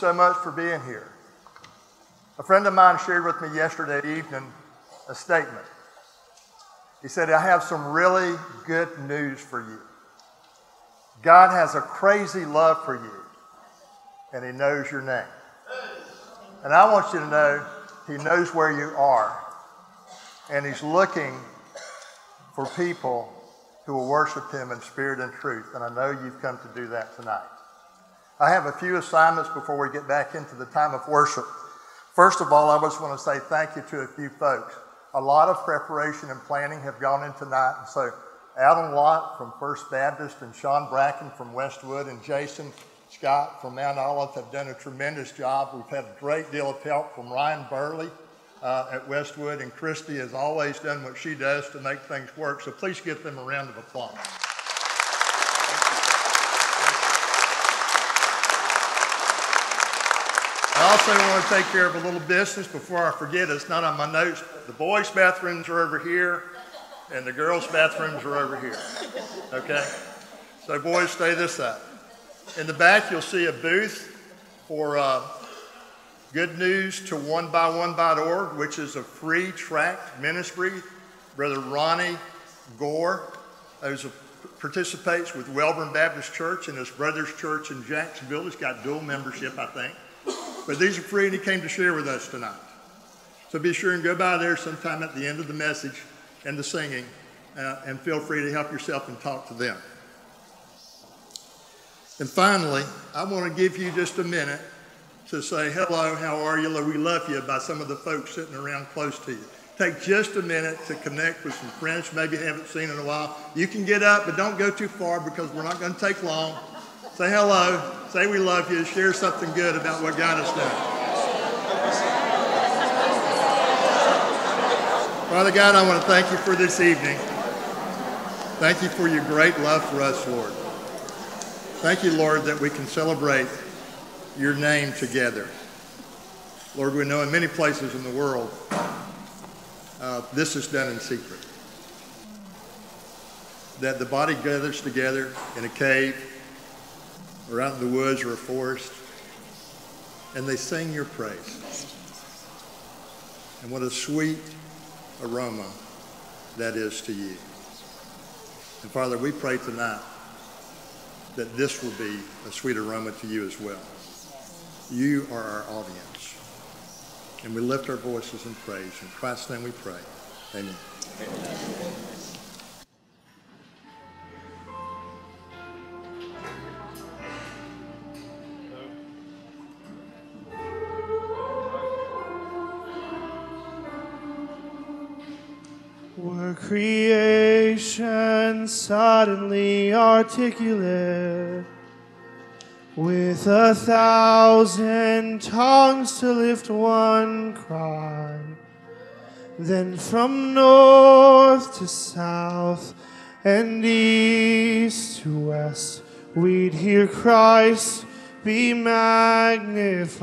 so much for being here. A friend of mine shared with me yesterday evening a statement. He said, I have some really good news for you. God has a crazy love for you, and He knows your name. And I want you to know He knows where you are, and He's looking for people who will worship Him in spirit and truth. And I know you've come to do that tonight. I have a few assignments before we get back into the time of worship. First of all, I just want to say thank you to a few folks. A lot of preparation and planning have gone in tonight, and so Adam Lott from First Baptist and Sean Bracken from Westwood and Jason Scott from Mount Olive have done a tremendous job. We've had a great deal of help from Ryan Burley uh, at Westwood, and Christy has always done what she does to make things work. So please give them a round of applause. I also want to take care of a little business before I forget. It's not on my notes. The boys' bathrooms are over here, and the girls' bathrooms are over here. Okay? So, boys, stay this side. In the back, you'll see a booth for uh, Good News to OneByOne.org, which is a free tract ministry. Brother Ronnie Gore, who participates with Wellborn Baptist Church and his brother's church in Jacksonville. He's got dual membership, I think. But these are free, and he came to share with us tonight. So be sure and go by there sometime at the end of the message and the singing, uh, and feel free to help yourself and talk to them. And finally, I want to give you just a minute to say hello, how are you, we love you by some of the folks sitting around close to you. Take just a minute to connect with some friends maybe you haven't seen in a while. You can get up, but don't go too far because we're not going to take long. Say hello, say we love you, share something good about what God has done. Father God, I want to thank you for this evening. Thank you for your great love for us, Lord. Thank you, Lord, that we can celebrate your name together. Lord, we know in many places in the world uh, this is done in secret. That the body gathers together in a cave or out in the woods or a forest and they sing your praise. And what a sweet aroma that is to you. And Father, we pray tonight that this will be a sweet aroma to you as well. You are our audience. And we lift our voices in praise. In Christ's name we pray. Amen. Amen. Were creation suddenly articulate? with a thousand tongues to lift one cry. Then from north to south and east to west, we'd hear Christ be magnified.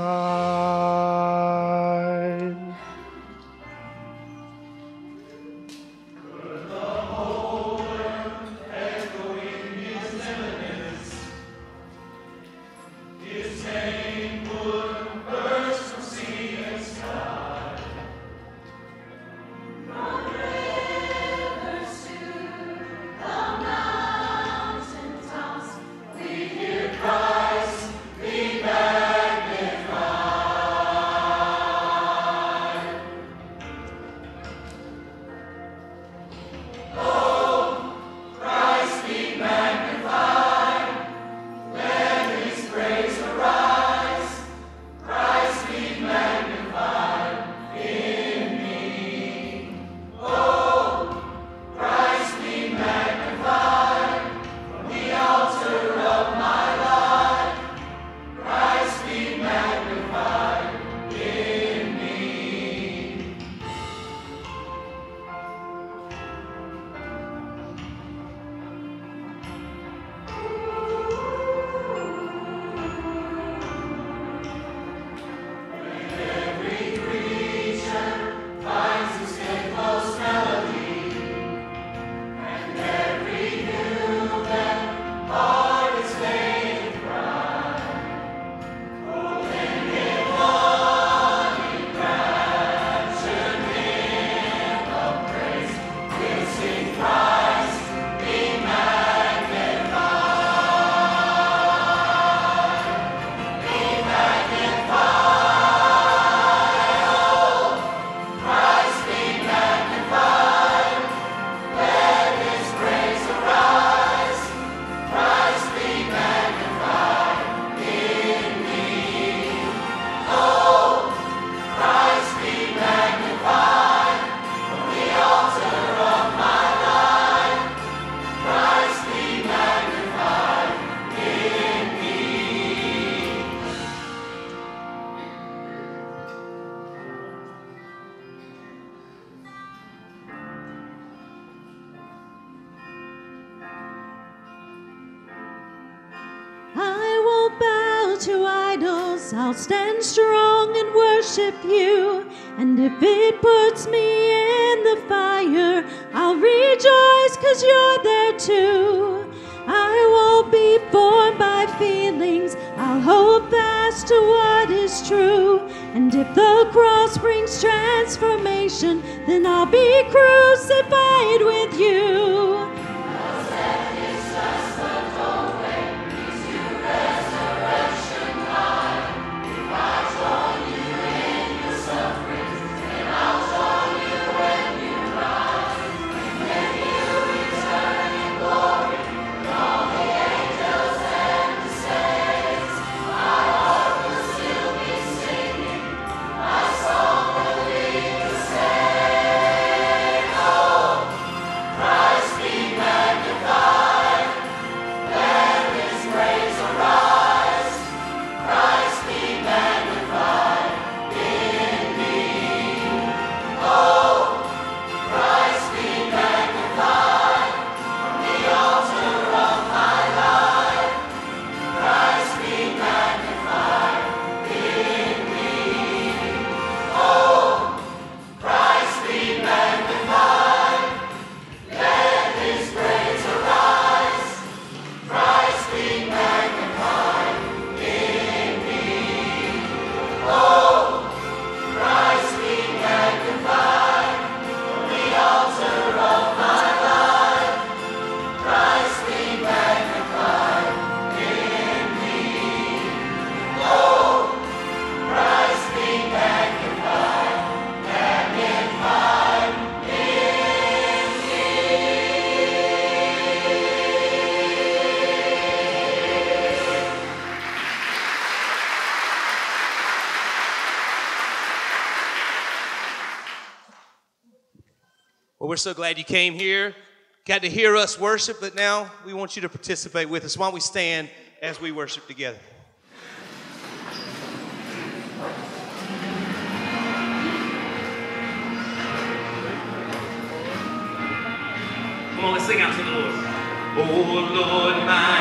we're so glad you came here. Got to hear us worship, but now we want you to participate with us. Why don't we stand as we worship together? Come on, let's sing out to the Lord. Oh Lord, my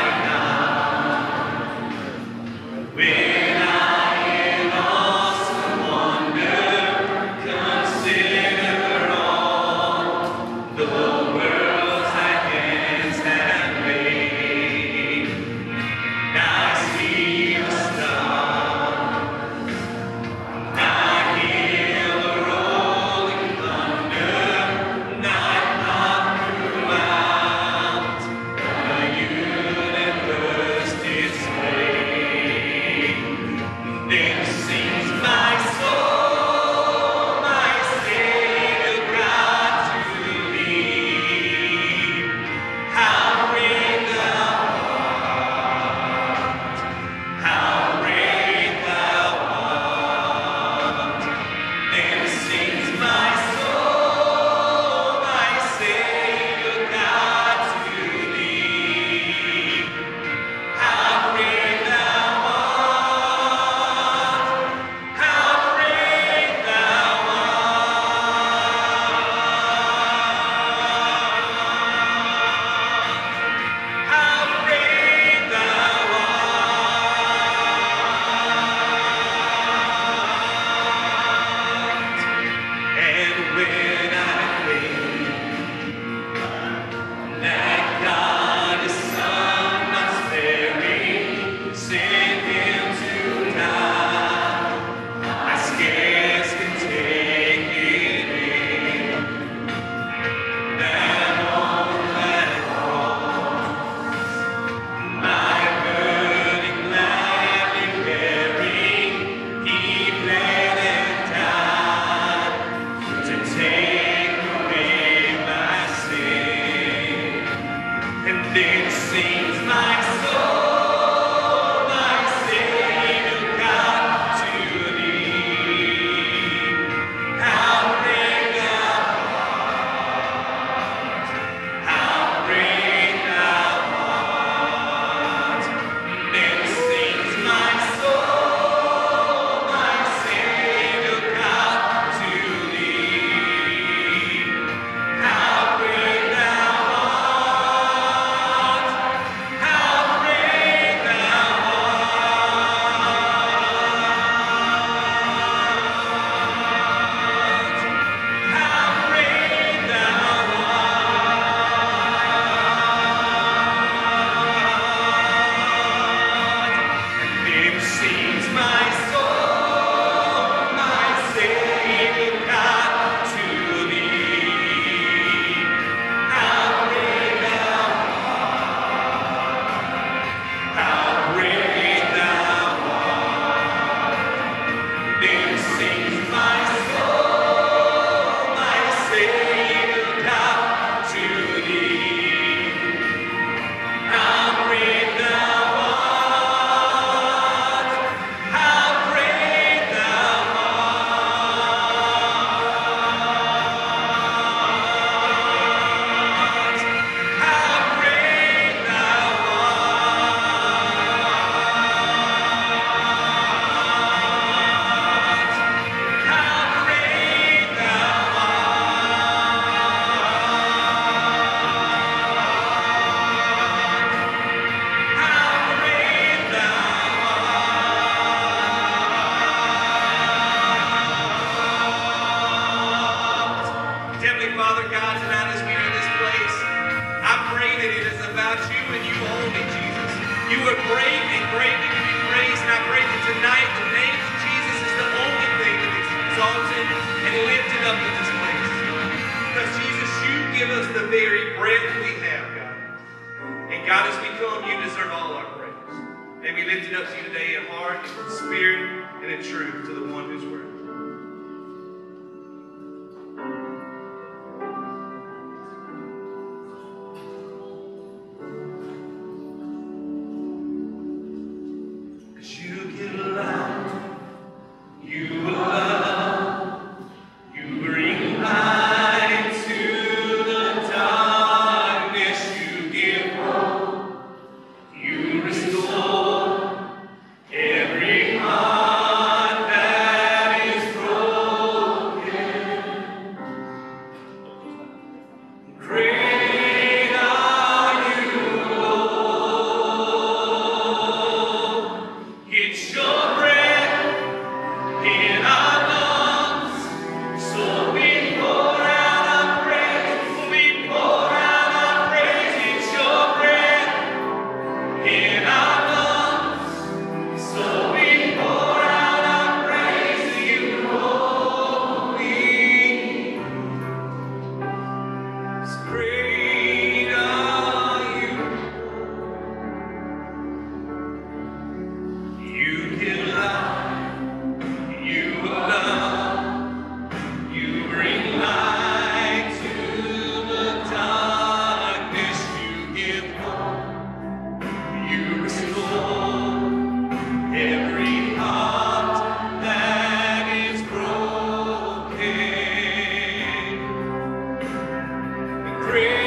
Free.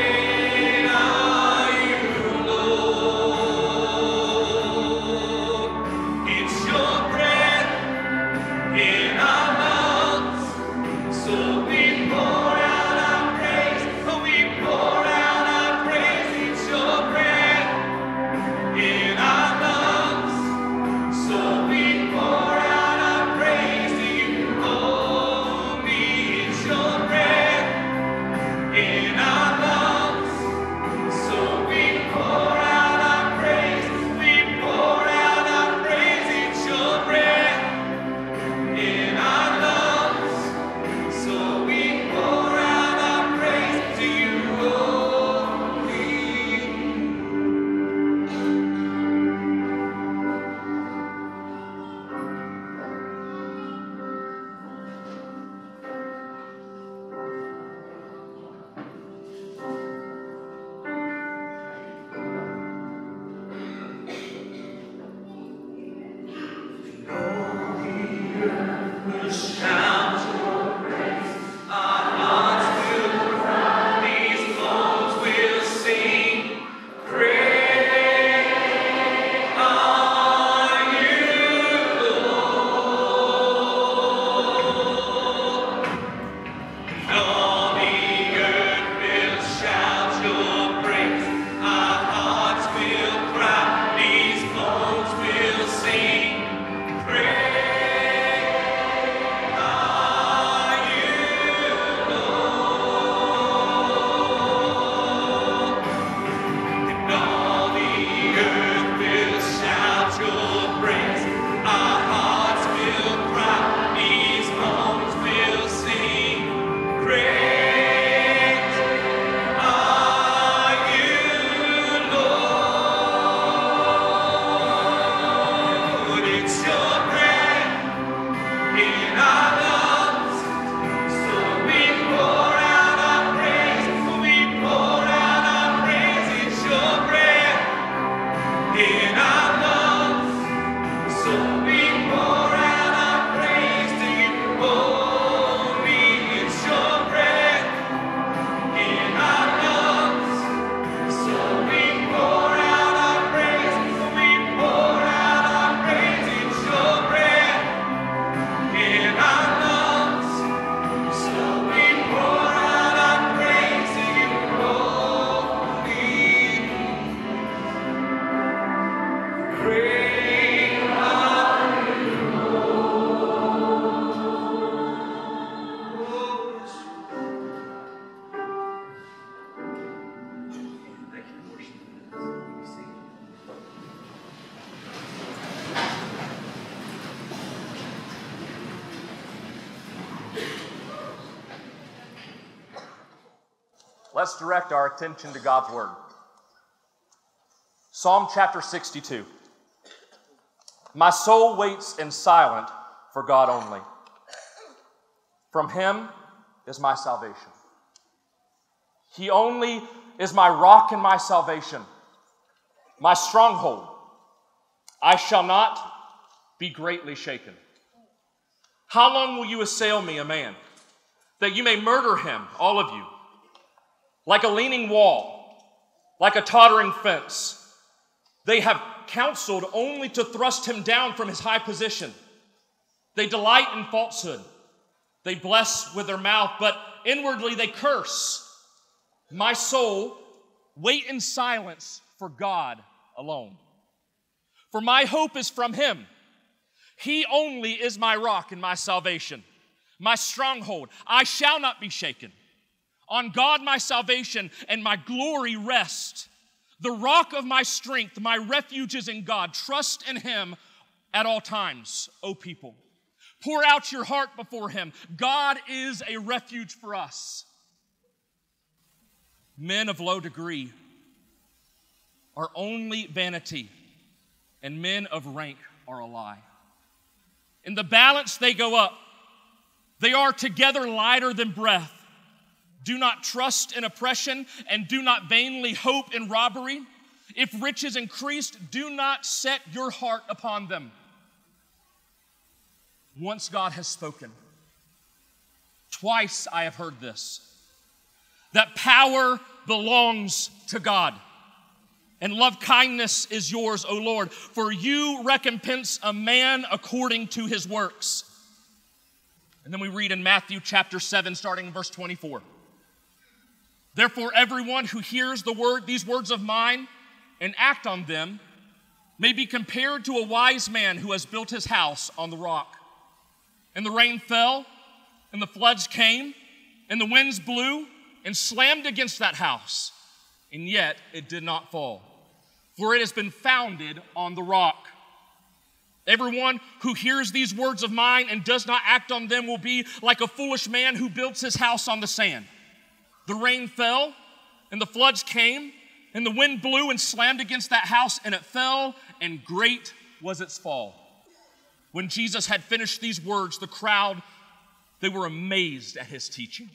Let's direct our attention to God's Word. Psalm chapter 62. My soul waits in silent for God only. From Him is my salvation. He only is my rock and my salvation, my stronghold. I shall not be greatly shaken. How long will you assail me, a man, that you may murder him, all of you? Like a leaning wall, like a tottering fence. They have counseled only to thrust him down from his high position. They delight in falsehood. They bless with their mouth, but inwardly they curse. My soul, wait in silence for God alone. For my hope is from him. He only is my rock and my salvation, my stronghold. I shall not be shaken. On God, my salvation and my glory rest. The rock of my strength, my refuge is in God. Trust in him at all times, O people. Pour out your heart before him. God is a refuge for us. Men of low degree are only vanity, and men of rank are a lie. In the balance, they go up. They are together lighter than breath. Do not trust in oppression, and do not vainly hope in robbery. If riches increased, do not set your heart upon them. Once God has spoken, twice I have heard this that power belongs to God. And love kindness is yours, O Lord, for you recompense a man according to his works. And then we read in Matthew chapter 7, starting in verse 24. Therefore, everyone who hears the word, these words of mine and act on them may be compared to a wise man who has built his house on the rock. And the rain fell, and the floods came, and the winds blew and slammed against that house, and yet it did not fall, for it has been founded on the rock. Everyone who hears these words of mine and does not act on them will be like a foolish man who builds his house on the sand. The rain fell, and the floods came, and the wind blew and slammed against that house, and it fell, and great was its fall. When Jesus had finished these words, the crowd, they were amazed at his teaching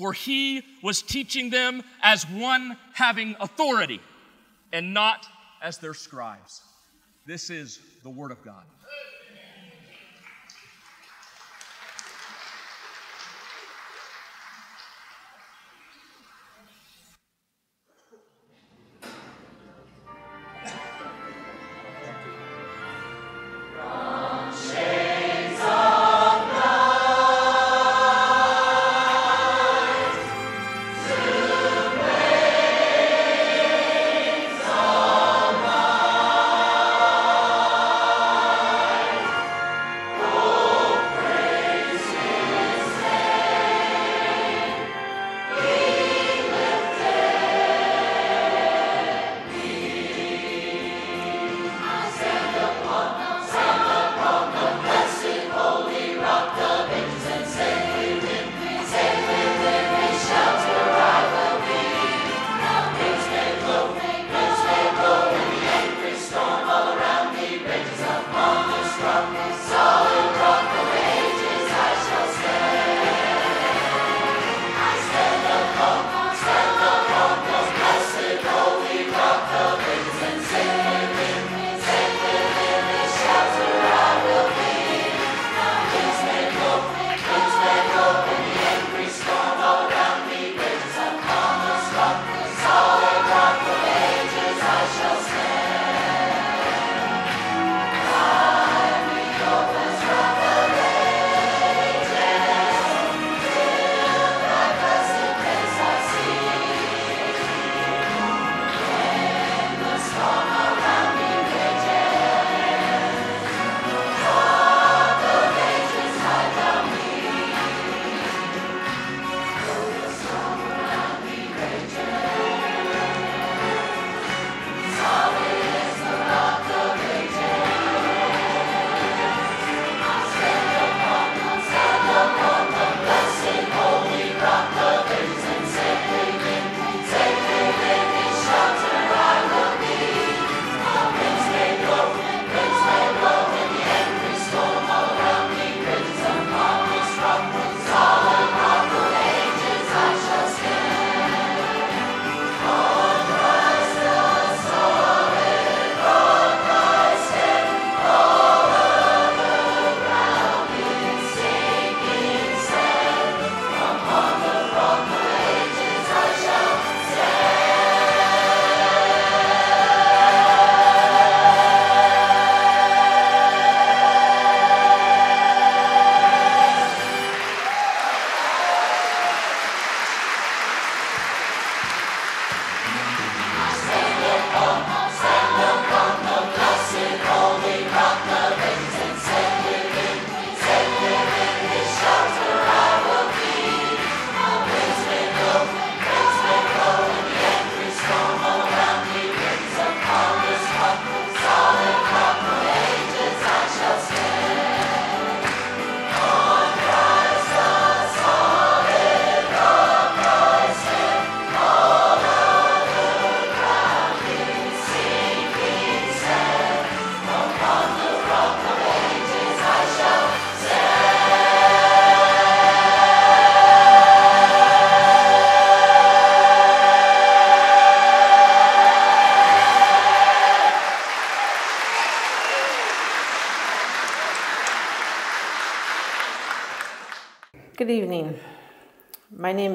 for he was teaching them as one having authority and not as their scribes. This is the Word of God.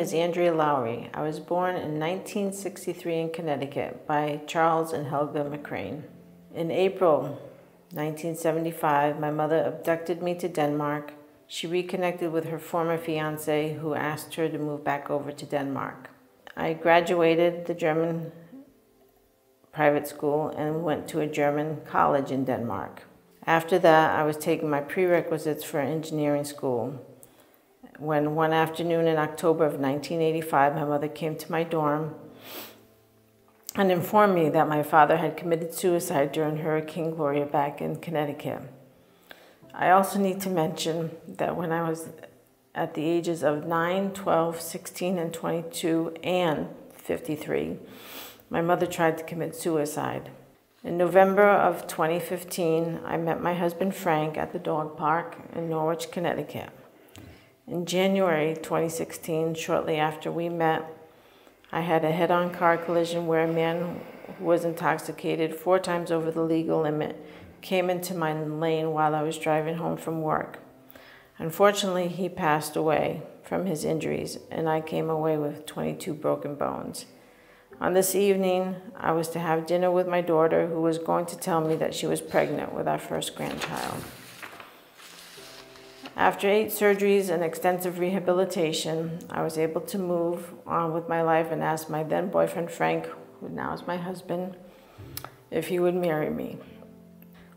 Is Andrea Lowry. I was born in 1963 in Connecticut by Charles and Helga McCrane. In April 1975, my mother abducted me to Denmark. She reconnected with her former fiance, who asked her to move back over to Denmark. I graduated the German private school and went to a German college in Denmark. After that, I was taking my prerequisites for engineering school when one afternoon in October of 1985, my mother came to my dorm and informed me that my father had committed suicide during Hurricane Gloria back in Connecticut. I also need to mention that when I was at the ages of 9, 12, 16, and 22, and 53, my mother tried to commit suicide. In November of 2015, I met my husband Frank at the dog park in Norwich, Connecticut. In January 2016, shortly after we met, I had a head on car collision where a man who was intoxicated four times over the legal limit came into my lane while I was driving home from work. Unfortunately, he passed away from his injuries, and I came away with 22 broken bones. On this evening, I was to have dinner with my daughter, who was going to tell me that she was pregnant with our first grandchild. After eight surgeries and extensive rehabilitation, I was able to move on with my life and asked my then boyfriend Frank, who now is my husband, if he would marry me.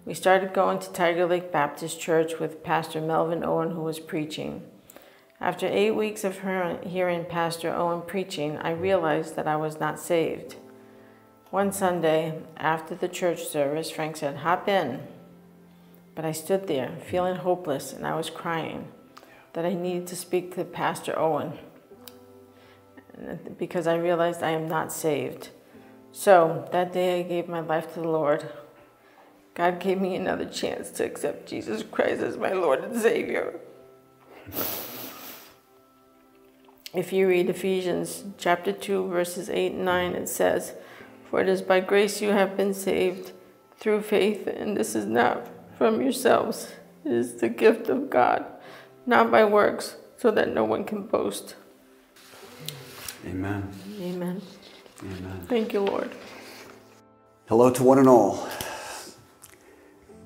We started going to Tiger Lake Baptist Church with Pastor Melvin Owen, who was preaching. After eight weeks of hearing Pastor Owen preaching, I realized that I was not saved. One Sunday, after the church service, Frank said, Hop in. But I stood there feeling hopeless and I was crying that I needed to speak to Pastor Owen because I realized I am not saved. So that day I gave my life to the Lord. God gave me another chance to accept Jesus Christ as my Lord and Savior. If you read Ephesians chapter 2, verses 8 and 9, it says, For it is by grace you have been saved through faith, and this is not from yourselves. It is the gift of God, not by works, so that no one can boast. Amen. Amen. Amen. Thank you, Lord. Hello to one and all.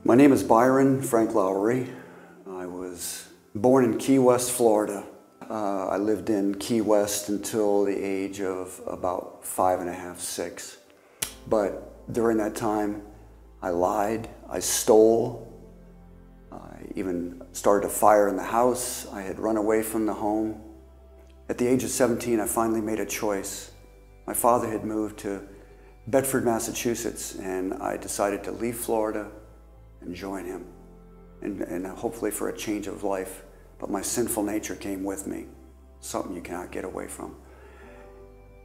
My name is Byron Frank Lowry. I was born in Key West, Florida. Uh, I lived in Key West until the age of about five and a half, six. But during that time, I lied, I stole, I even started a fire in the house. I had run away from the home. At the age of 17, I finally made a choice. My father had moved to Bedford, Massachusetts, and I decided to leave Florida and join him, and, and hopefully for a change of life. But my sinful nature came with me, something you cannot get away from.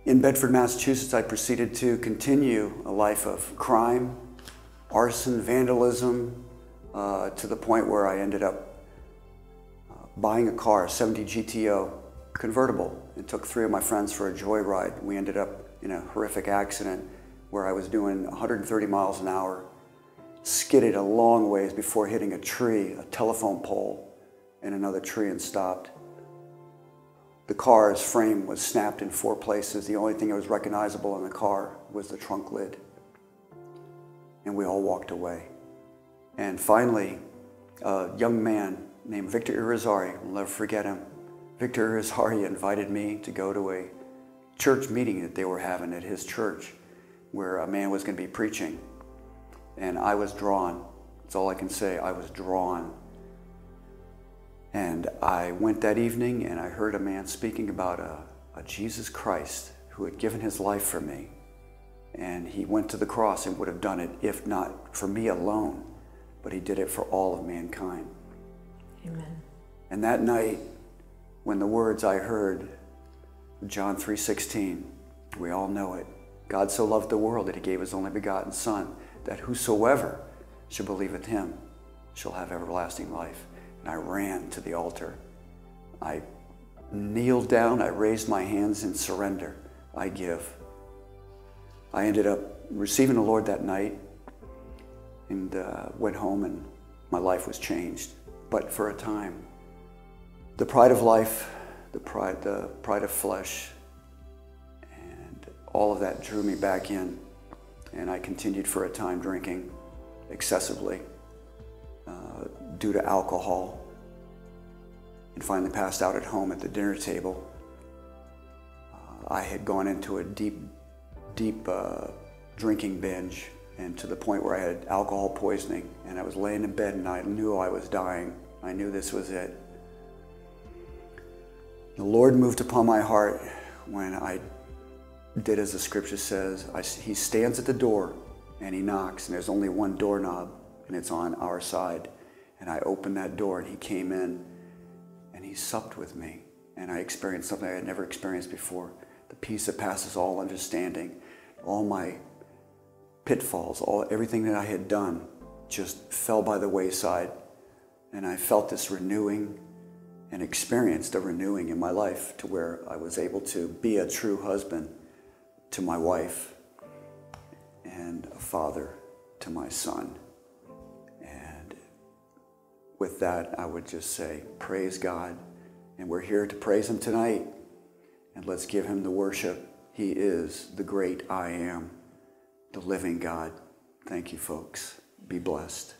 In Bedford, Massachusetts, I proceeded to continue a life of crime, arson, vandalism, uh, to the point where I ended up uh, buying a car, a 70 GTO convertible, and took three of my friends for a joyride. We ended up in a horrific accident where I was doing 130 miles an hour, skidded a long ways before hitting a tree, a telephone pole, and another tree and stopped. The car's frame was snapped in four places. The only thing that was recognizable in the car was the trunk lid and we all walked away. And finally, a young man named Victor Irizarry, I'll never forget him. Victor Irizarry invited me to go to a church meeting that they were having at his church where a man was going to be preaching. And I was drawn. That's all I can say. I was drawn. And I went that evening and I heard a man speaking about a, a Jesus Christ who had given his life for me and he went to the cross and would have done it if not for me alone, but he did it for all of mankind. Amen. And that night, when the words I heard, John 3:16, we all know it. God so loved the world that he gave his only begotten Son, that whosoever should believe in him shall have everlasting life. And I ran to the altar. I kneeled down, I raised my hands in surrender. I give. I ended up receiving the Lord that night and uh, went home, and my life was changed. But for a time, the pride of life, the pride, the pride of flesh, and all of that drew me back in. And I continued for a time drinking excessively uh, due to alcohol, and finally passed out at home at the dinner table. Uh, I had gone into a deep, deep uh, drinking binge, and to the point where I had alcohol poisoning, and I was laying in bed and I knew I was dying. I knew this was it. The Lord moved upon my heart when I did as the scripture says. I, he stands at the door and he knocks, and there's only one doorknob, and it's on our side. And I opened that door, and he came in, and he supped with me. And I experienced something I had never experienced before the peace that passes all understanding. All my pitfalls, all everything that I had done just fell by the wayside. And I felt this renewing and experienced a renewing in my life to where I was able to be a true husband to my wife and a father to my son. And with that, I would just say, Praise God. And we're here to praise Him tonight. And let's give Him the worship. He is the great I am, the living God. Thank you, folks. Be blessed.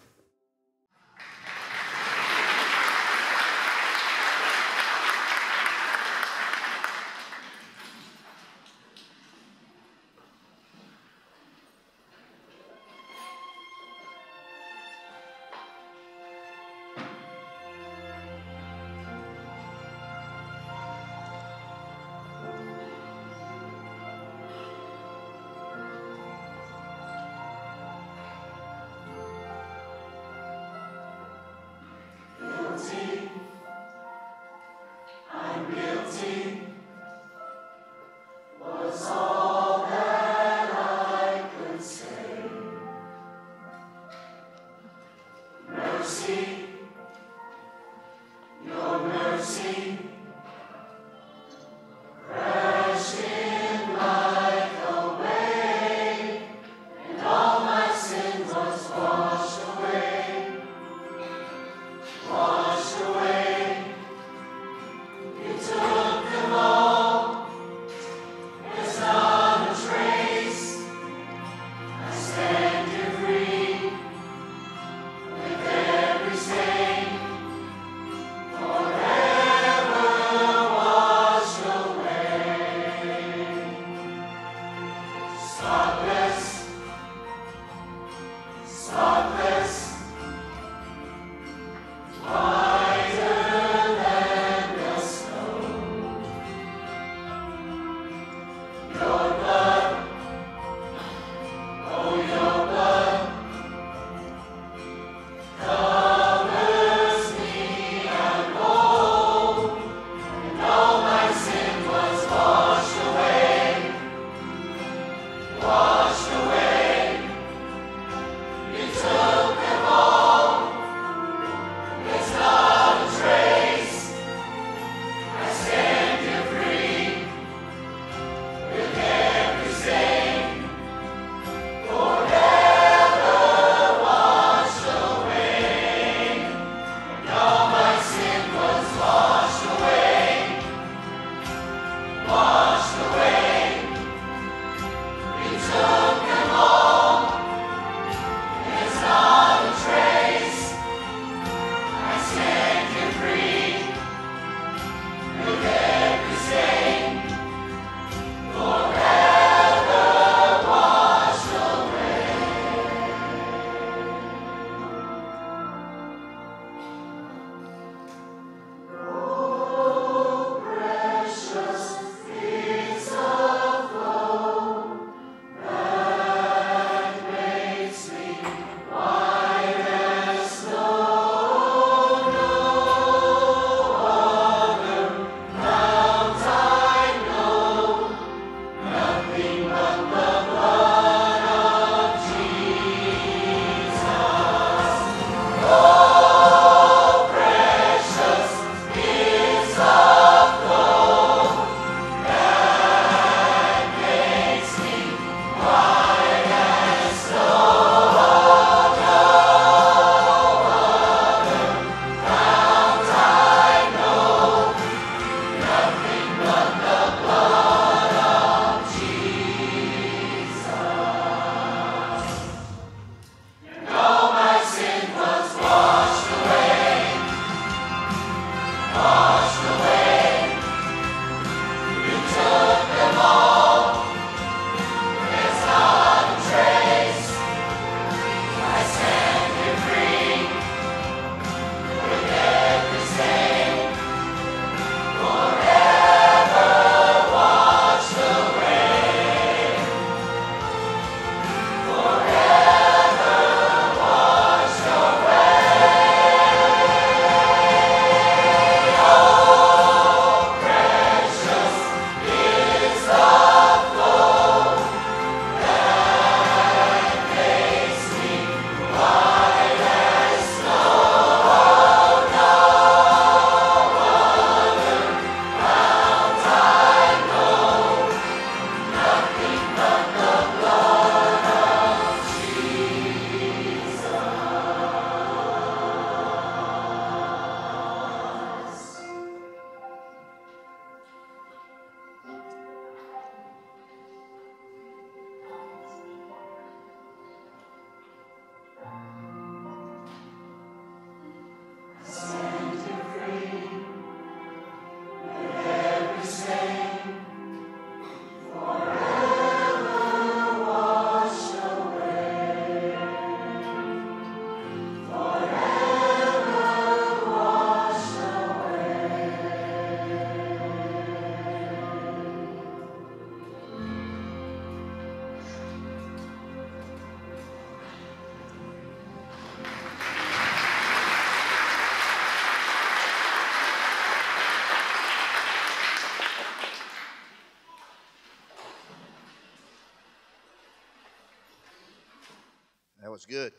Was good.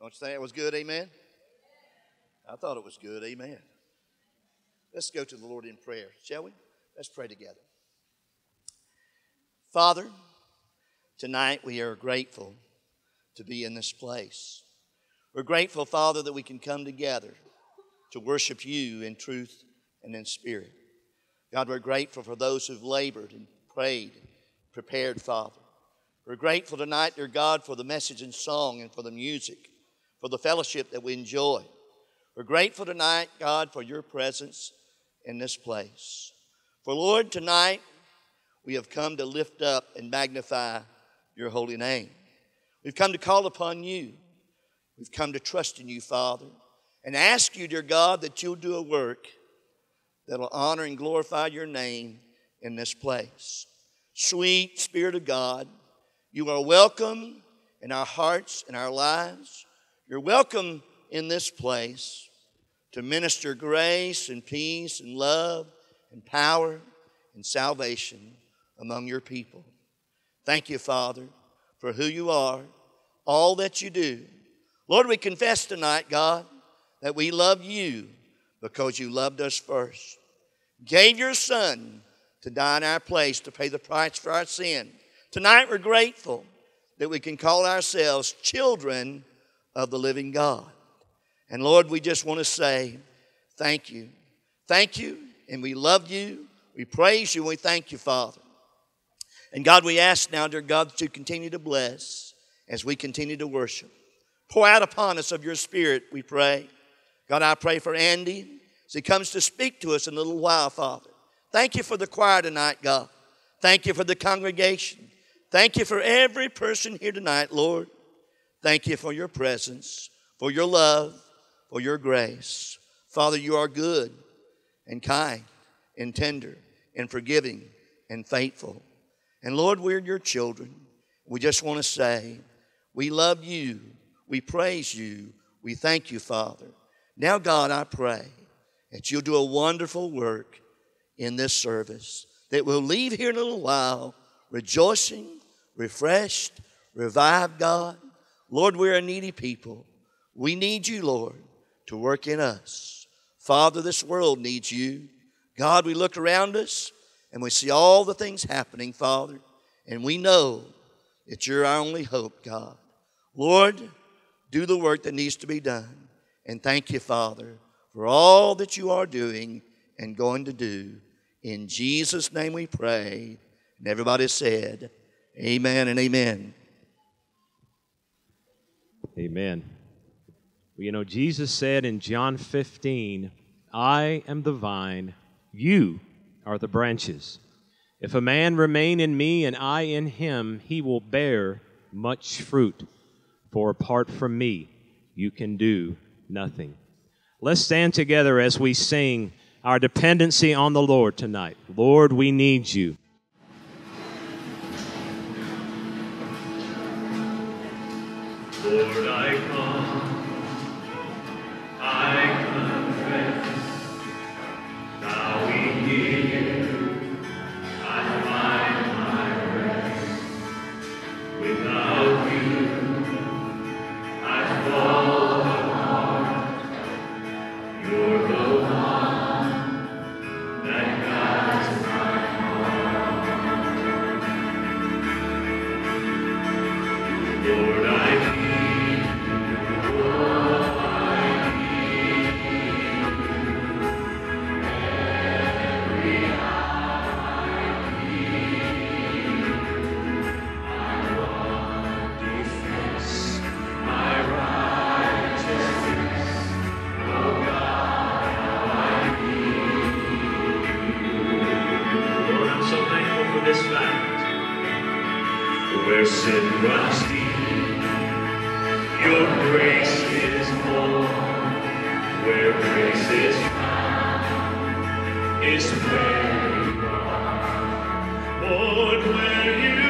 Don't you think it was good? Amen. I thought it was good. Amen. Let's go to the Lord in prayer, shall we? Let's pray together. Father, tonight we are grateful to be in this place. We're grateful, Father, that we can come together to worship you in truth and in spirit. God, we're grateful for those who've labored and prayed, and prepared, Father. We're grateful tonight, dear God, for the message and song and for the music, for the fellowship that we enjoy. We're grateful tonight, God, for your presence in this place. For Lord, tonight we have come to lift up and magnify your holy name. We've come to call upon you. We've come to trust in you, Father, and ask you, dear God, that you'll do a work that'll honor and glorify your name in this place. Sweet Spirit of God, you are welcome in our hearts and our lives. You're welcome in this place to minister grace and peace and love and power and salvation among your people. Thank you, Father, for who you are, all that you do. Lord, we confess tonight, God, that we love you because you loved us first. Gave your Son to die in our place to pay the price for our sin. Tonight, we're grateful that we can call ourselves children of the living God. And Lord, we just want to say thank you. Thank you, and we love you. We praise you, and we thank you, Father. And God, we ask now, dear God, to continue to bless as we continue to worship. Pour out upon us of your Spirit, we pray. God, I pray for Andy as he comes to speak to us in a little while, Father. Thank you for the choir tonight, God. Thank you for the congregation. Thank you for every person here tonight, Lord. Thank you for your presence, for your love, for your grace. Father, you are good and kind and tender and forgiving and faithful. And Lord, we're your children. We just want to say, we love you. We praise you. We thank you, Father. Now, God, I pray that you'll do a wonderful work in this service, that we'll leave here in a little while rejoicing, refreshed, revived, God. Lord, we're a needy people. We need you, Lord, to work in us. Father, this world needs you. God, we look around us and we see all the things happening, Father, and we know that you're our only hope, God. Lord, do the work that needs to be done. And thank you, Father, for all that you are doing and going to do. In Jesus' name we pray. And everybody said, Amen and amen. Amen. Well, you know, Jesus said in John 15, I am the vine, you are the branches. If a man remain in me and I in him, he will bear much fruit. For apart from me, you can do nothing. Let's stand together as we sing our dependency on the Lord tonight. Lord, we need you. Lord, I come. This fact. Where sin runs deep, your grace is more. Where grace is found, is where you are. Lord, where you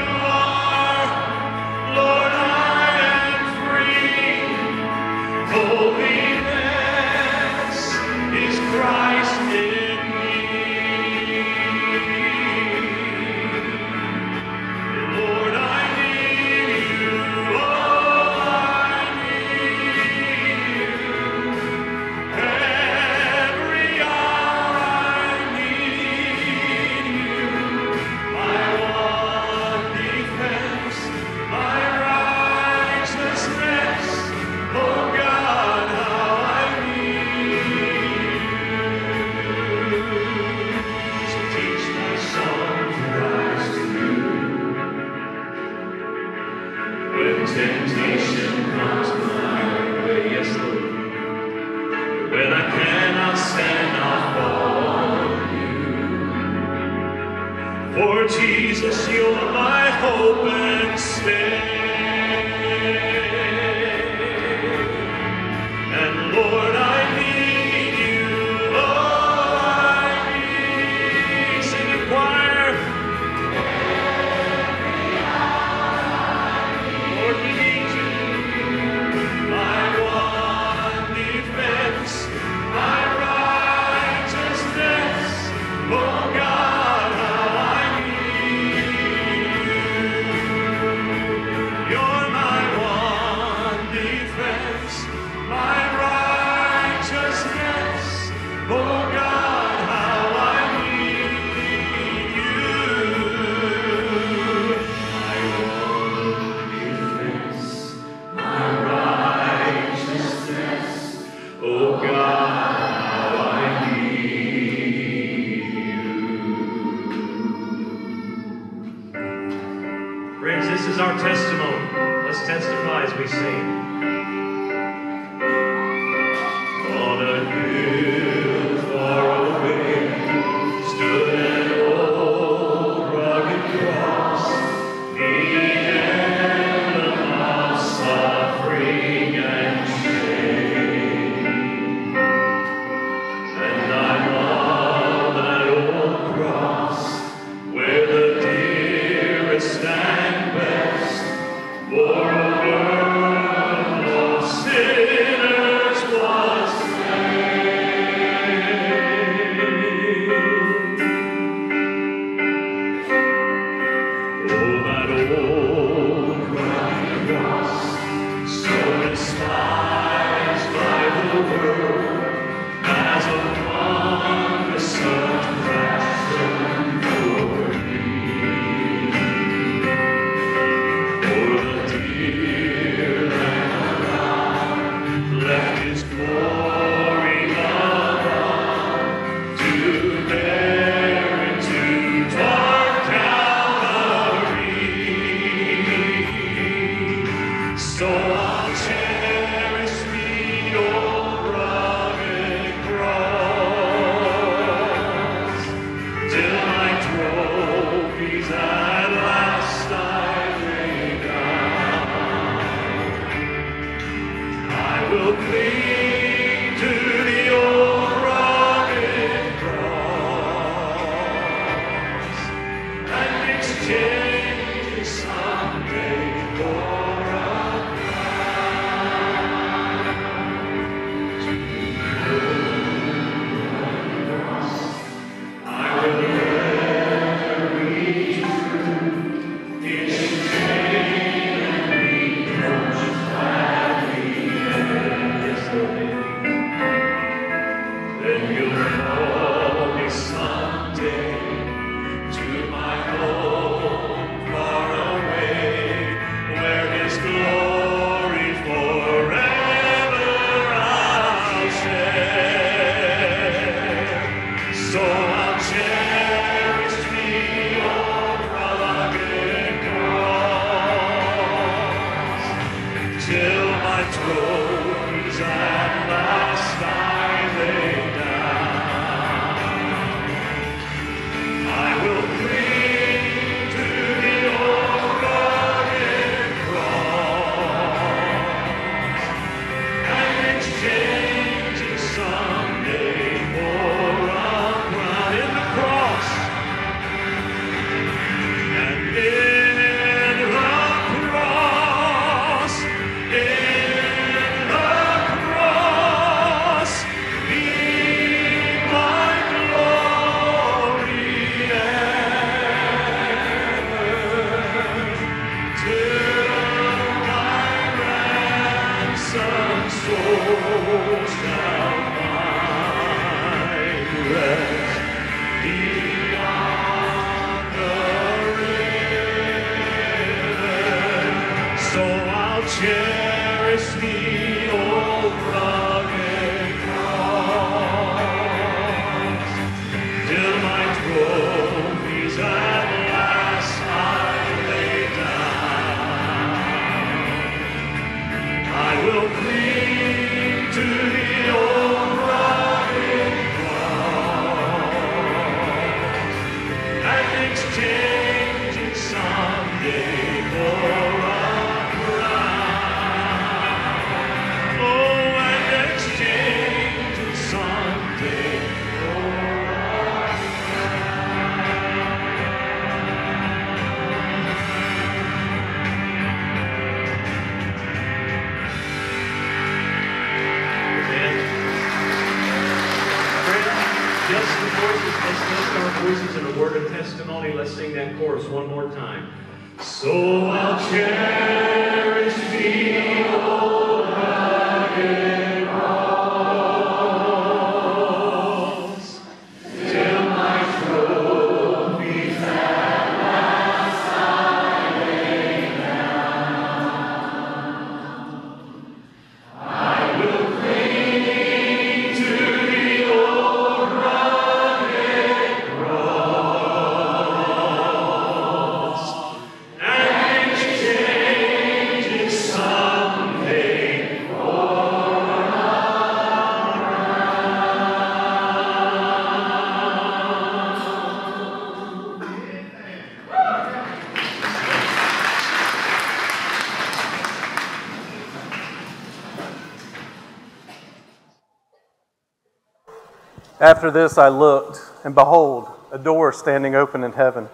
After this I looked, and behold, a door standing open in heaven.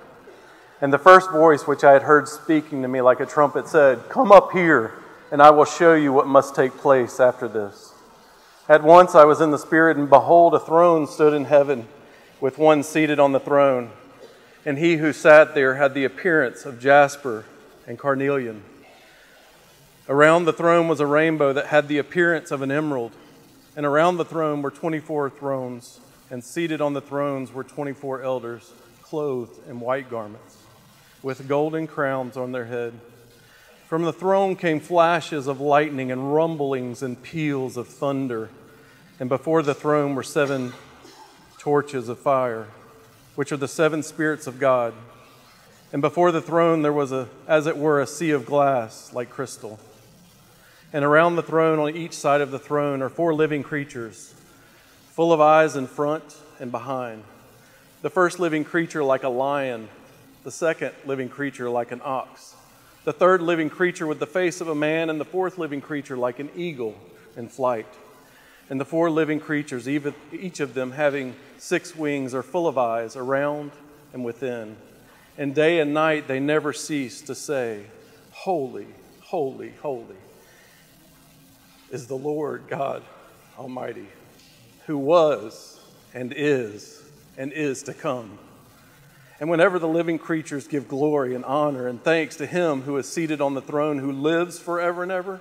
And the first voice which I had heard speaking to me like a trumpet said, Come up here, and I will show you what must take place after this. At once I was in the Spirit, and behold, a throne stood in heaven, with one seated on the throne. And he who sat there had the appearance of jasper and carnelian. Around the throne was a rainbow that had the appearance of an emerald. And around the throne were 24 thrones, and seated on the thrones were 24 elders, clothed in white garments, with golden crowns on their head. From the throne came flashes of lightning and rumblings and peals of thunder. And before the throne were seven torches of fire, which are the seven spirits of God. And before the throne there was a as it were a sea of glass like crystal. And around the throne, on each side of the throne, are four living creatures, full of eyes in front and behind. The first living creature like a lion, the second living creature like an ox, the third living creature with the face of a man, and the fourth living creature like an eagle in flight. And the four living creatures, each of them having six wings, are full of eyes around and within. And day and night they never cease to say, Holy, holy, holy is the Lord God Almighty, who was and is and is to come. And whenever the living creatures give glory and honor and thanks to him who is seated on the throne, who lives forever and ever,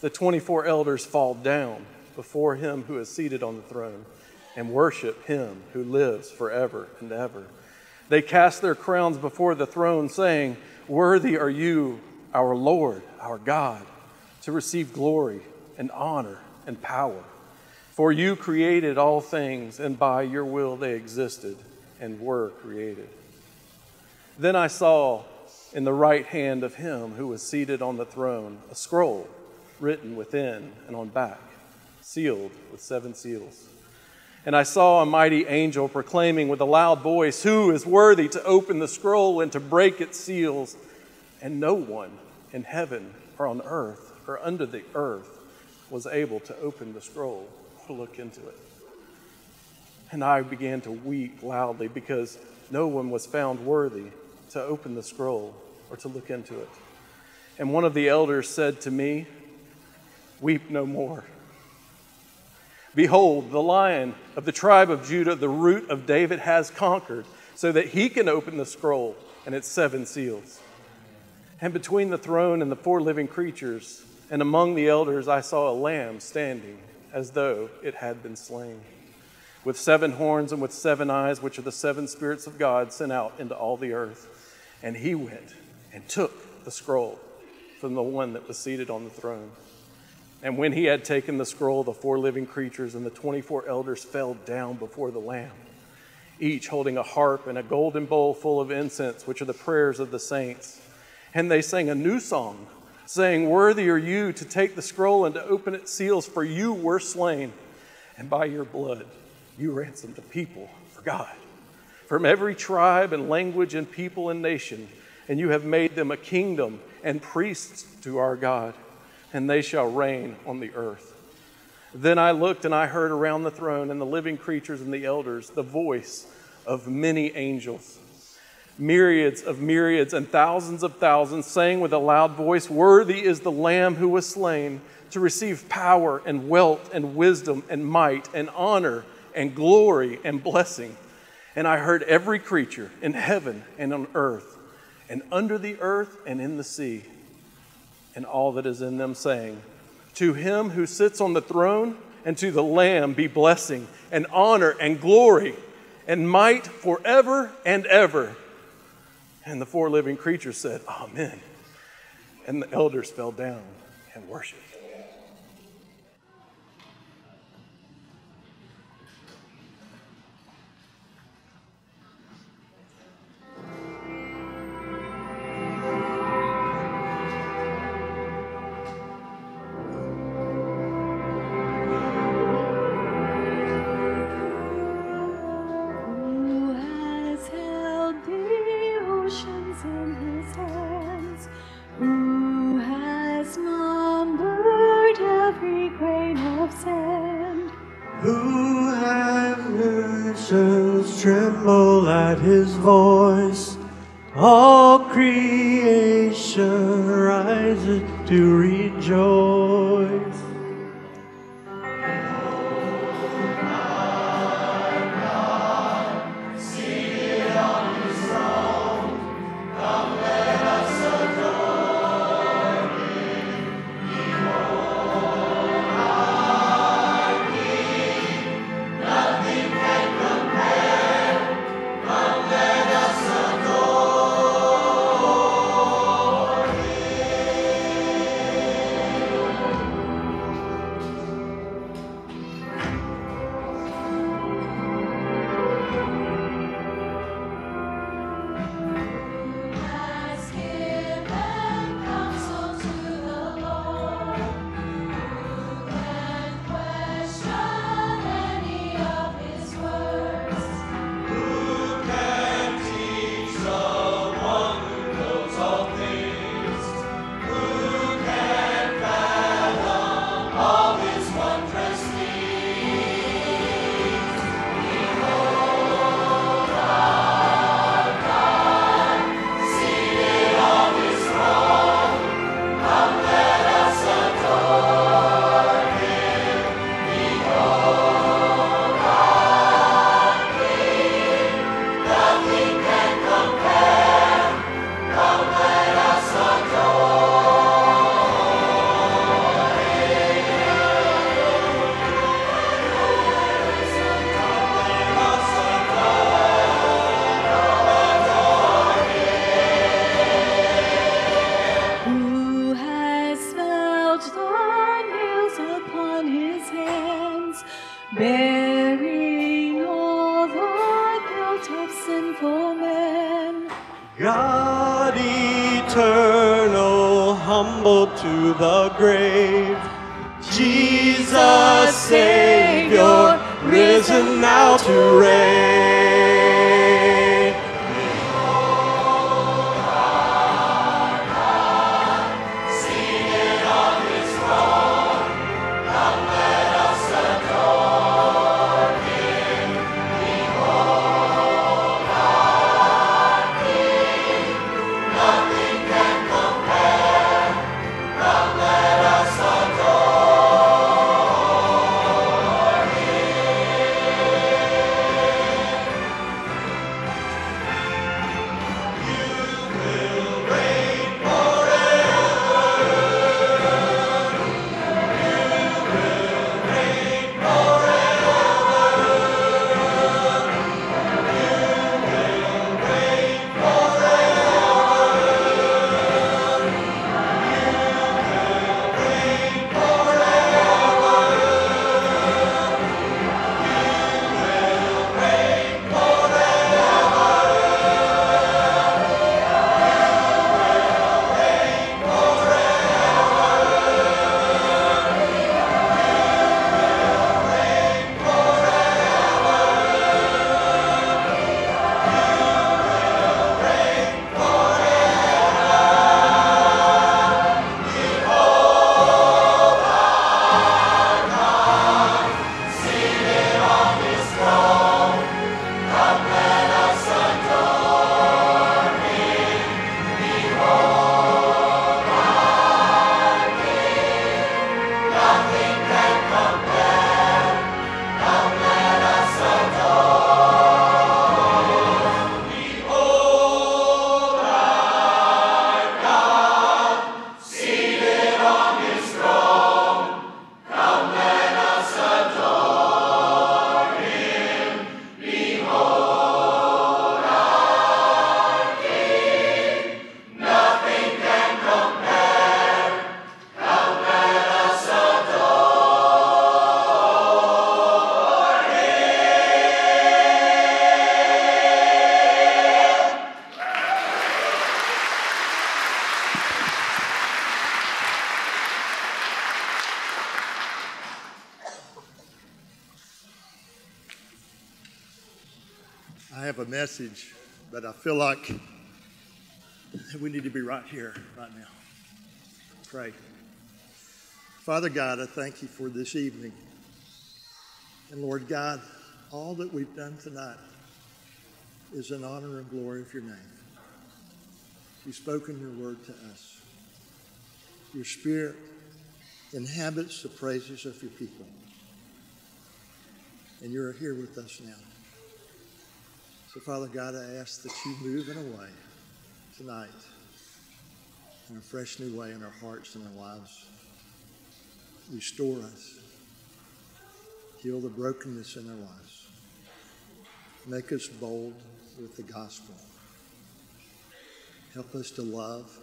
the 24 elders fall down before him who is seated on the throne and worship him who lives forever and ever. They cast their crowns before the throne, saying, Worthy are you, our Lord, our God, to receive glory and honor and power. For you created all things, and by your will they existed and were created. Then I saw in the right hand of him who was seated on the throne a scroll written within and on back, sealed with seven seals. And I saw a mighty angel proclaiming with a loud voice, Who is worthy to open the scroll and to break its seals? And no one in heaven or on earth or under the earth was able to open the scroll or look into it. And I began to weep loudly because no one was found worthy to open the scroll or to look into it. And one of the elders said to me, Weep no more. Behold, the lion of the tribe of Judah, the root of David, has conquered, so that he can open the scroll and its seven seals. And between the throne and the four living creatures, and among the elders, I saw a lamb standing as though it had been slain, with seven horns and with seven eyes, which are the seven spirits of God sent out into all the earth. And he went and took the scroll from the one that was seated on the throne. And when he had taken the scroll, the four living creatures and the 24 elders fell down before the Lamb, each holding a harp and a golden bowl full of incense, which are the prayers of the saints. And they sang a new song, saying, Worthy are you to take the scroll and to open its seals, for you were slain, and by your blood you ransomed the people for God from every tribe and language and people and nation, and you have made them a kingdom and priests to our God, and they shall reign on the earth. Then I looked and I heard around the throne and the living creatures and the elders the voice of many angels, myriads of myriads and thousands of thousands, saying with a loud voice, Worthy is the Lamb who was slain to receive power and wealth and wisdom and might and honor and glory and blessing. And I heard every creature in heaven and on earth and under the earth and in the sea and all that is in them saying, To him who sits on the throne and to the Lamb be blessing and honor and glory and might forever and ever. And the four living creatures said, Amen. And the elders fell down and worshiped. Message, but I feel like we need to be right here, right now. Pray. Father God, I thank you for this evening. And Lord God, all that we've done tonight is in honor and glory of your name. You've spoken your word to us. Your spirit inhabits the praises of your people. And you're here with us now. Father God, I ask that you move in a way tonight, in a fresh new way in our hearts and our lives. Restore us. Heal the brokenness in our lives. Make us bold with the gospel. Help us to love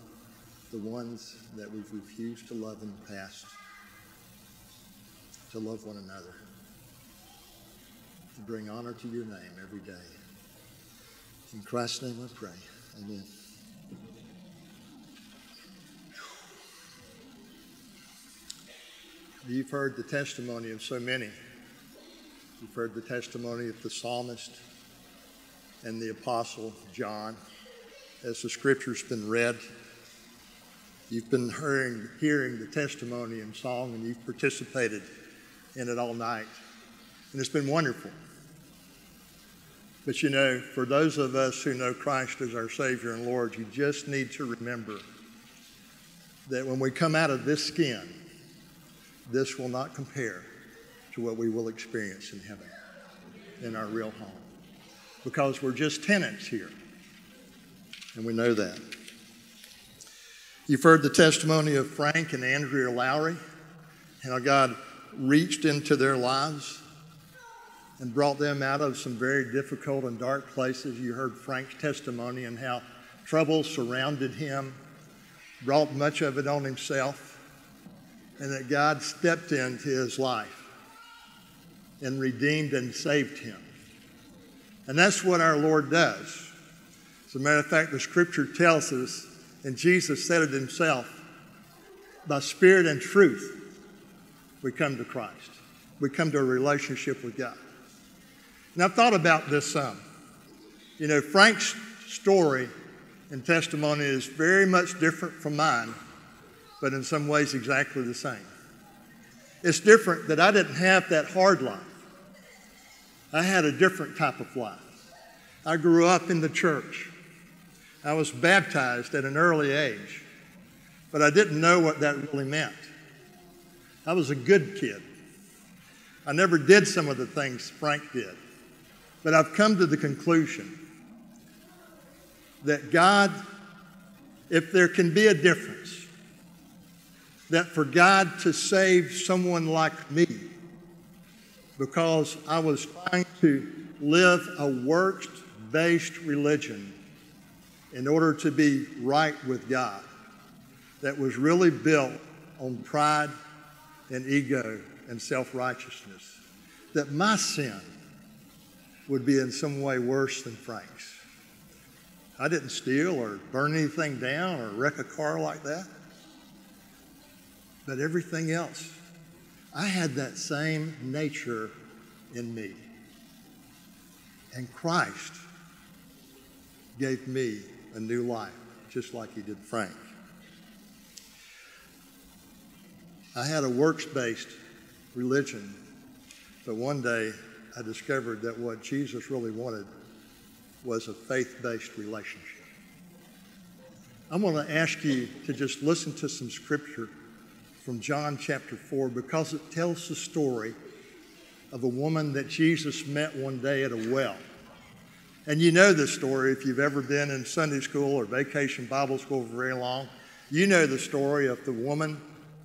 the ones that we've refused to love in the past, to love one another, to bring honor to your name every day. In Christ's name I pray. Amen. You've heard the testimony of so many. You've heard the testimony of the psalmist and the apostle John. As the scripture's been read, you've been hearing, hearing the testimony and song, and you've participated in it all night. And it's been wonderful. But you know, for those of us who know Christ as our Savior and Lord, you just need to remember that when we come out of this skin, this will not compare to what we will experience in heaven, in our real home. Because we're just tenants here. And we know that. You've heard the testimony of Frank and Andrea Lowry, how God reached into their lives and brought them out of some very difficult and dark places. You heard Frank's testimony and how trouble surrounded him, brought much of it on himself, and that God stepped into his life and redeemed and saved him. And that's what our Lord does. As a matter of fact, the scripture tells us, and Jesus said it himself, by spirit and truth, we come to Christ. We come to a relationship with God. And I've thought about this some. You know, Frank's story and testimony is very much different from mine, but in some ways exactly the same. It's different that I didn't have that hard life. I had a different type of life. I grew up in the church. I was baptized at an early age, but I didn't know what that really meant. I was a good kid. I never did some of the things Frank did. But I've come to the conclusion that God, if there can be a difference, that for God to save someone like me, because I was trying to live a works based religion in order to be right with God, that was really built on pride and ego and self righteousness, that my sin would be in some way worse than Frank's. I didn't steal or burn anything down or wreck a car like that. But everything else, I had that same nature in me. And Christ gave me a new life, just like he did Frank. I had a works based religion, but one day I discovered that what Jesus really wanted was a faith based relationship. I'm going to ask you to just listen to some scripture from John chapter 4 because it tells the story of a woman that Jesus met one day at a well. And you know this story if you've ever been in Sunday school or vacation Bible school for very long. You know the story of the woman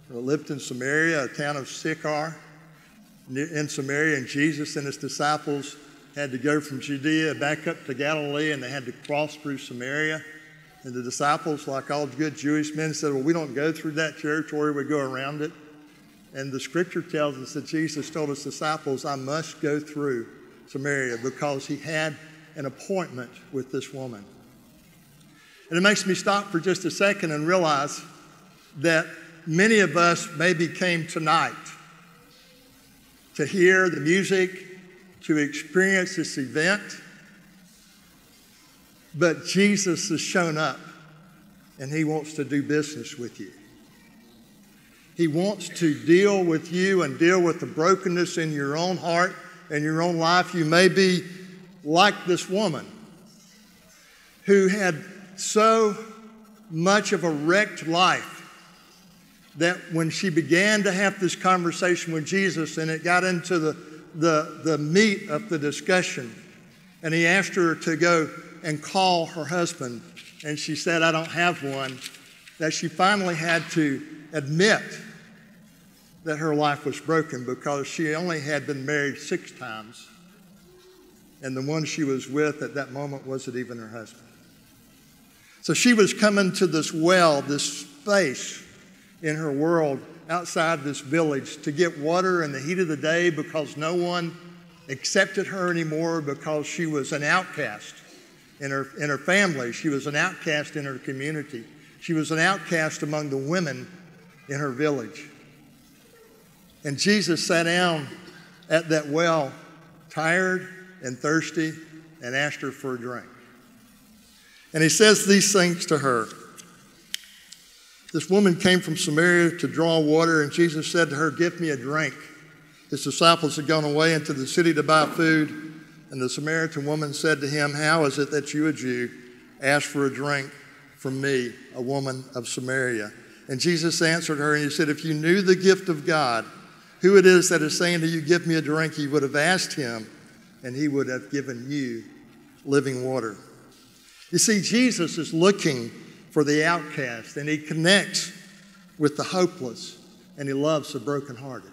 that lived in Samaria, a town of Sychar in Samaria, and Jesus and his disciples had to go from Judea back up to Galilee, and they had to cross through Samaria. And the disciples, like all good Jewish men, said, Well, we don't go through that territory, we go around it. And the scripture tells us that Jesus told his disciples, I must go through Samaria because he had an appointment with this woman. And it makes me stop for just a second and realize that many of us maybe came tonight to hear the music, to experience this event, But Jesus has shown up and he wants to do business with you. He wants to deal with you and deal with the brokenness in your own heart and your own life. You may be like this woman who had so much of a wrecked life that when she began to have this conversation with Jesus and it got into the, the, the meat of the discussion, and he asked her to go and call her husband, and she said, I don't have one, that she finally had to admit that her life was broken because she only had been married six times, and the one she was with at that moment wasn't even her husband. So she was coming to this well, this space in her world outside this village to get water in the heat of the day because no one accepted her anymore because she was an outcast in her, in her family. She was an outcast in her community. She was an outcast among the women in her village. And Jesus sat down at that well, tired and thirsty, and asked her for a drink. And he says these things to her. This woman came from Samaria to draw water, and Jesus said to her, Give me a drink. His disciples had gone away into the city to buy food, and the Samaritan woman said to him, How is it that you, a Jew, ask for a drink from me, a woman of Samaria? And Jesus answered her, and he said, If you knew the gift of God, who it is that is saying to you, Give me a drink, you would have asked him, and he would have given you living water. You see, Jesus is looking for the outcast, and he connects with the hopeless, and he loves the brokenhearted.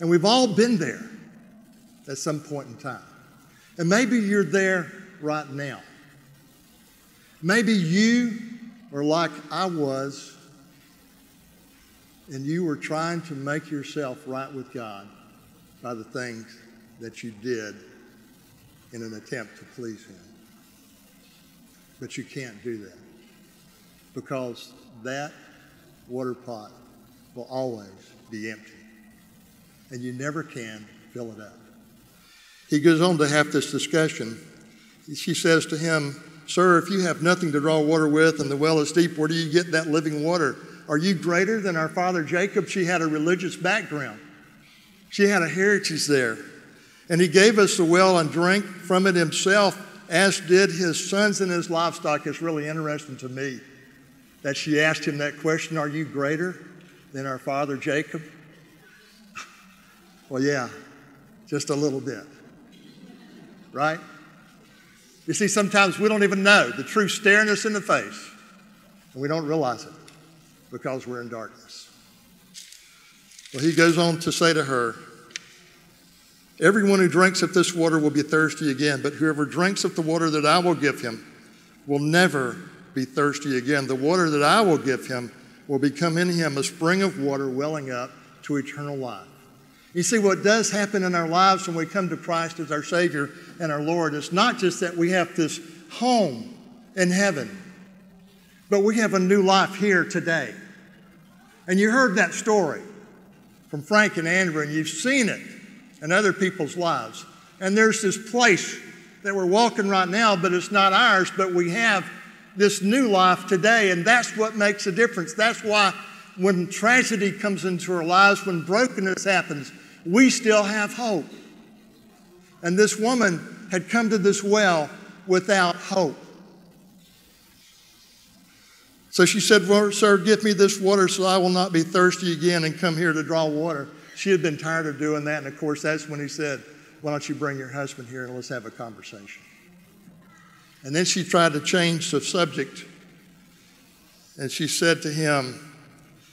And we've all been there at some point in time. And maybe you're there right now. Maybe you are like I was, and you were trying to make yourself right with God by the things that you did in an attempt to please Him. But you can't do that because that water pot will always be empty. And you never can fill it up. He goes on to have this discussion. She says to him, Sir, if you have nothing to draw water with and the well is deep, where do you get that living water? Are you greater than our father Jacob? She had a religious background, she had a heritage there. And he gave us the well and drank from it himself, as did his sons and his livestock. It's really interesting to me that she asked him that question Are you greater than our father Jacob? Well, yeah, just a little bit. Right? You see, sometimes we don't even know the truth staring us in the face, and we don't realize it because we're in darkness. Well, he goes on to say to her, Everyone who drinks of this water will be thirsty again, but whoever drinks of the water that I will give him will never be thirsty again. The water that I will give him will become in him a spring of water welling up to eternal life. You see, what does happen in our lives when we come to Christ as our Savior and our Lord is not just that we have this home in heaven, but we have a new life here today. And you heard that story from Frank and Andrew, and you've seen it in other people's lives. And there's this place that we're walking right now, but it's not ours, but we have this new life today, and that's what makes a difference. That's why when tragedy comes into our lives, when brokenness happens, we still have hope. And this woman had come to this well without hope. So she said, well, Sir, give me this water so I will not be thirsty again and come here to draw water. She had been tired of doing that. And of course, that's when he said, Why don't you bring your husband here and let's have a conversation? And then she tried to change the subject. And she said to him,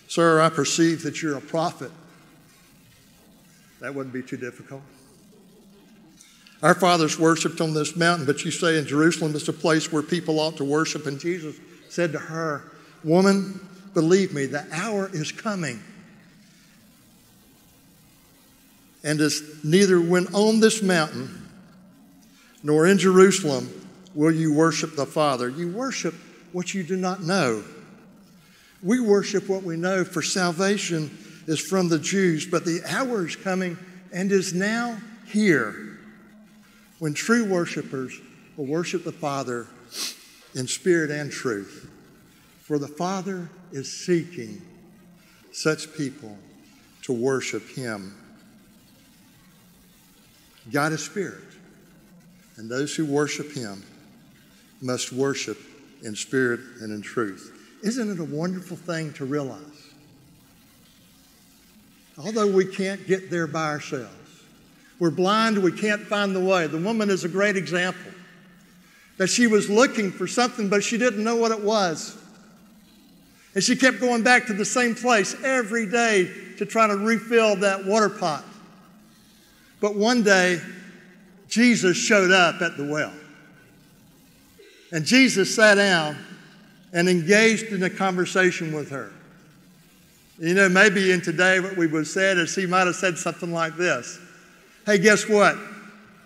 Sir, I perceive that you're a prophet. That wouldn't be too difficult. Our fathers worshiped on this mountain, but you say in Jerusalem is a place where people ought to worship. And Jesus said to her, Woman, believe me, the hour is coming. And as neither when on this mountain nor in Jerusalem will you worship the Father. You worship what you do not know. We worship what we know, for salvation is from the Jews, but the hour is coming and is now here when true worshipers will worship the Father in spirit and truth. For the Father is seeking such people to worship Him. God is spirit, and those who worship Him must worship in spirit and in truth. Isn't it a wonderful thing to realize? Although we can't get there by ourselves, we're blind, we can't find the way. The woman is a great example that she was looking for something, but she didn't know what it was. And she kept going back to the same place every day to try to refill that water pot. But one day, Jesus showed up at the well. And Jesus sat down and engaged in a conversation with her. You know, maybe in today what we would have said is he might have said something like this Hey, guess what?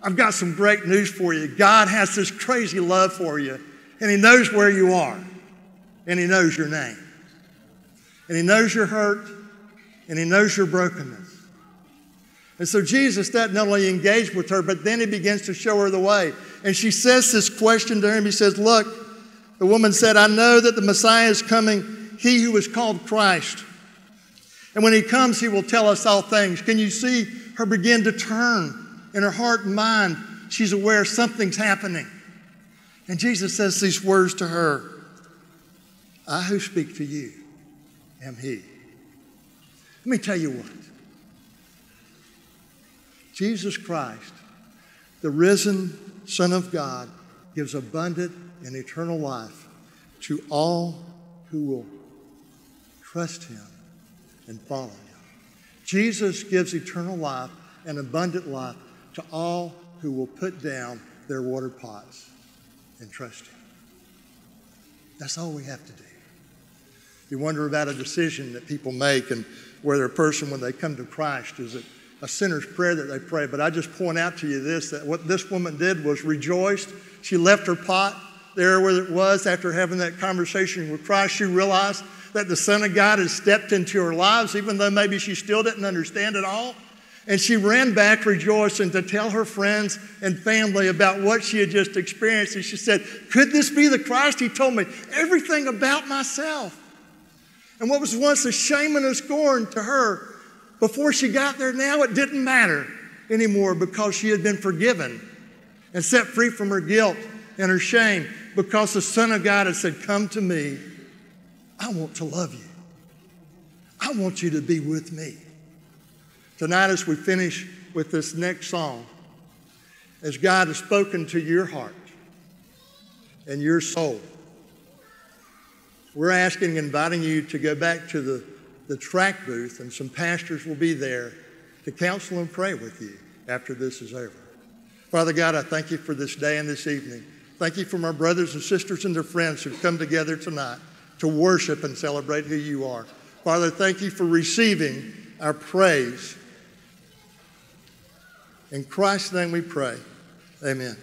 I've got some great news for you. God has this crazy love for you, and He knows where you are, and He knows your name, and He knows your hurt, and He knows your brokenness. And so Jesus doesn't only engage with her, but then He begins to show her the way. And she says this question to him. He says, Look, the woman said, I know that the Messiah is coming, he who is called Christ. And when he comes, he will tell us all things. Can you see her begin to turn in her heart and mind? She's aware something's happening. And Jesus says these words to her I who speak to you am he. Let me tell you what. Jesus Christ, the risen Son of God, gives abundant and eternal life to all who will trust him and follow him. Jesus gives eternal life and abundant life to all who will put down their water pots and trust him. That's all we have to do. You wonder about a decision that people make and whether a person, when they come to Christ, is it a sinner's prayer that they pray. But I just point out to you this that what this woman did was rejoiced. She left her pot there where it was after having that conversation with Christ. She realized that the Son of God had stepped into her lives, even though maybe she still didn't understand it all. And she ran back rejoicing to tell her friends and family about what she had just experienced. And she said, Could this be the Christ? He told me everything about myself. And what was once a shame and a scorn to her before she got there, now it didn't matter anymore because she had been forgiven and set free from her guilt and her shame because the Son of God had said, Come to me. I want to love you. I want you to be with me. Tonight, as we finish with this next song, as God has spoken to your heart and your soul, we're asking inviting you to go back to the, the track booth, and some pastors will be there to counsel and pray with you after this is over. Father God, I thank you for this day and this evening. Thank you for my brothers and sisters and their friends who've come together tonight to worship and celebrate who you are. Father, thank you for receiving our praise. In Christ's name we pray. Amen.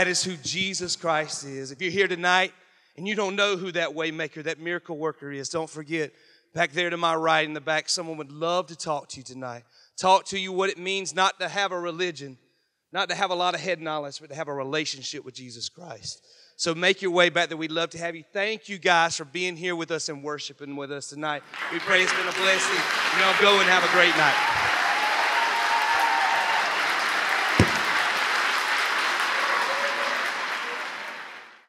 That is who Jesus Christ is. If you're here tonight and you don't know who that waymaker, that miracle worker is, don't forget back there to my right in the back, someone would love to talk to you tonight. Talk to you what it means not to have a religion, not to have a lot of head knowledge, but to have a relationship with Jesus Christ. So make your way back there. We'd love to have you. Thank you guys for being here with us and worshiping with us tonight. We pray it's been a blessing. You know, go and have a great night.